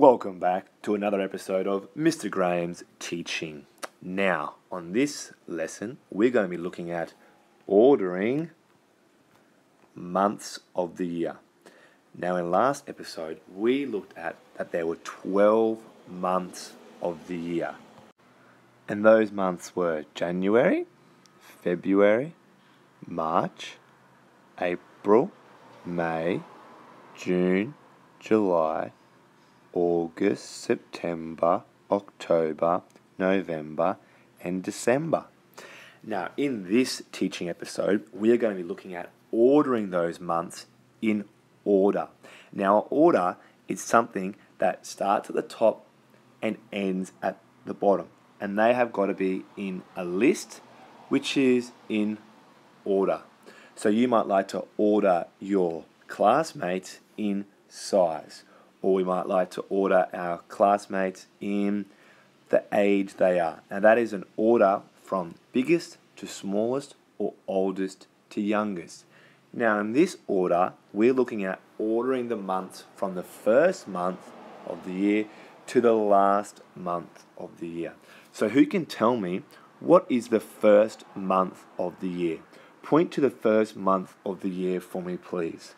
Welcome back to another episode of Mr. Graham's Teaching. Now, on this lesson, we're going to be looking at ordering months of the year. Now, in last episode, we looked at that there were 12 months of the year. And those months were January, February, March, April, May, June, July, August, September, October, November, and December. Now, in this teaching episode, we are going to be looking at ordering those months in order. Now, order is something that starts at the top and ends at the bottom, and they have got to be in a list which is in order. So, you might like to order your classmates in size or we might like to order our classmates in the age they are. Now, that is an order from biggest to smallest or oldest to youngest. Now, in this order, we're looking at ordering the months from the first month of the year to the last month of the year. So, who can tell me what is the first month of the year? Point to the first month of the year for me, please.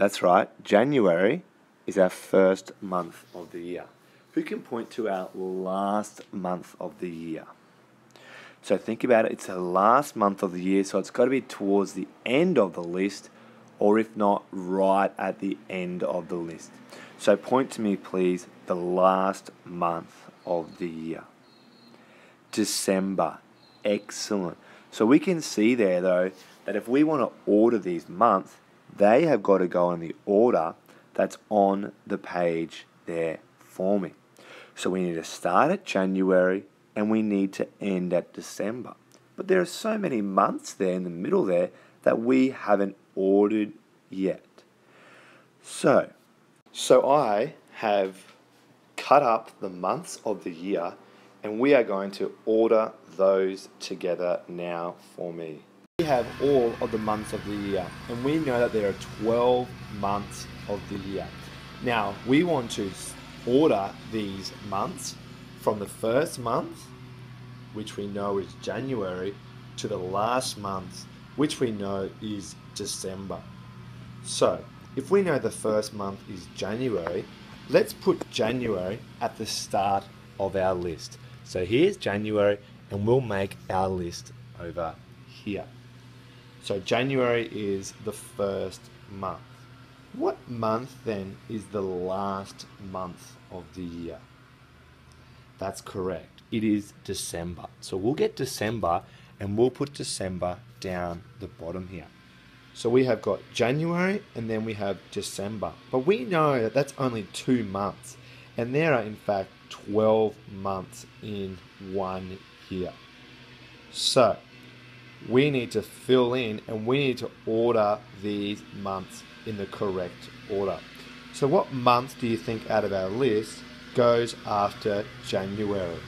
That's right, January is our first month of the year. Who can point to our last month of the year? So think about it, it's the last month of the year, so it's got to be towards the end of the list, or if not, right at the end of the list. So point to me, please, the last month of the year. December. Excellent. So we can see there, though, that if we want to order these months, they have got to go in the order that's on the page there for me. So we need to start at January and we need to end at December. But there are so many months there in the middle there that we haven't ordered yet. So, so I have cut up the months of the year and we are going to order those together now for me. We have all of the months of the year, and we know that there are 12 months of the year. Now, we want to order these months from the first month, which we know is January, to the last month, which we know is December. So, if we know the first month is January, let's put January at the start of our list. So here's January, and we'll make our list over here. So January is the first month. What month then is the last month of the year? That's correct. It is December. So we'll get December and we'll put December down the bottom here. So we have got January and then we have December. But we know that that's only two months. And there are in fact 12 months in one year. So we need to fill in and we need to order these months in the correct order. So, what month do you think out of our list goes after January?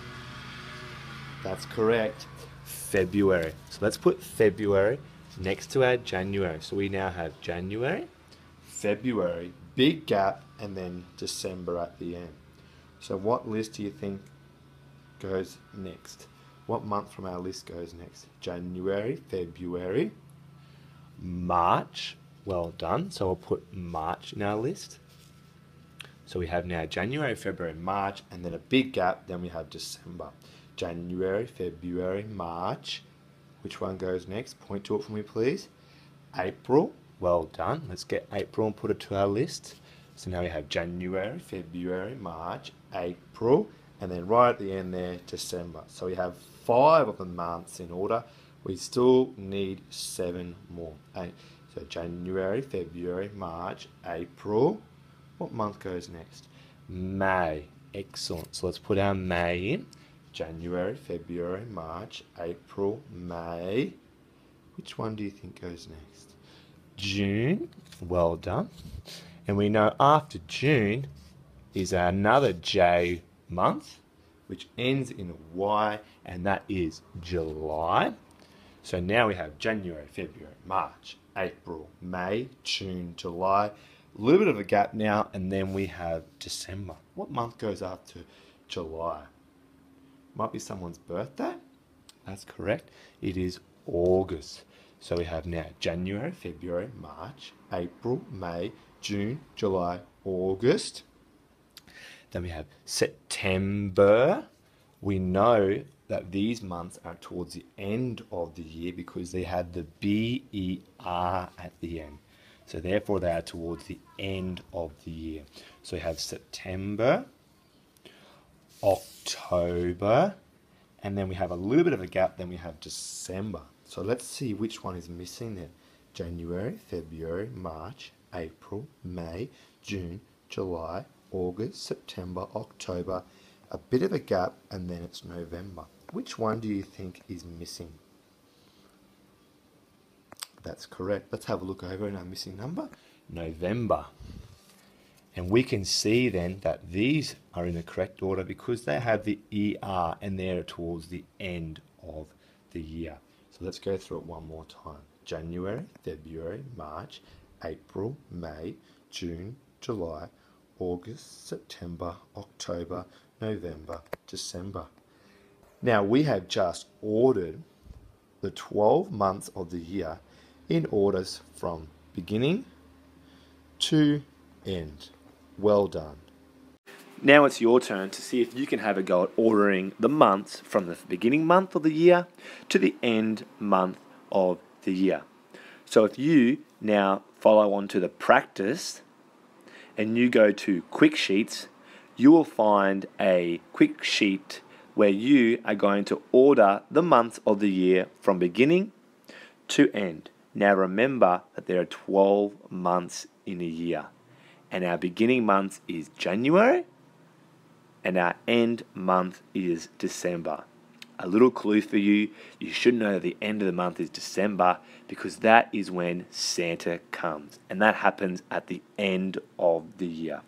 That's correct, February. So, let's put February next to our January. So, we now have January, February, big gap, and then December at the end. So, what list do you think goes next? What month from our list goes next? January, February, March. Well done. So we'll put March in our list. So we have now January, February, March, and then a big gap. Then we have December. January, February, March. Which one goes next? Point to it for me, please. April. Well done. Let's get April and put it to our list. So now we have January, February, March, April, and then right at the end there, December. So we have five of the months in order. We still need seven more. Eight. So January, February, March, April. What month goes next? May. Excellent. So let's put our May in. January, February, March, April, May. Which one do you think goes next? June. Well done. And we know after June is another J month, which ends in Y, and that is July. So now we have January, February, March, April, May, June, July. A little bit of a gap now, and then we have December. What month goes after July? Might be someone's birthday. That's correct. It is August. So we have now January, February, March, April, May, June, July, August. Then we have September. We know that these months are towards the end of the year because they have the B E R at the end. So therefore they are towards the end of the year. So we have September, October, and then we have a little bit of a gap, then we have December. So let's see which one is missing there. January, February, March, April, May, June, July, August, September, October, a bit of a gap, and then it's November. Which one do you think is missing? That's correct. Let's have a look over in our missing number. November. And we can see then that these are in the correct order because they have the ER and they're towards the end of the year. So let's go through it one more time. January, February, March, April, May, June, July, August, September, October, November, December. Now we have just ordered the 12 months of the year in orders from beginning to end. Well done. Now it's your turn to see if you can have a go at ordering the months from the beginning month of the year to the end month of the year. So if you now follow on to the practice and you go to quick sheets, you will find a quick sheet where you are going to order the months of the year from beginning to end. Now remember that there are 12 months in a year, and our beginning month is January, and our end month is December. A little clue for you you should know that the end of the month is December because that is when Santa comes, and that happens at the end of the year.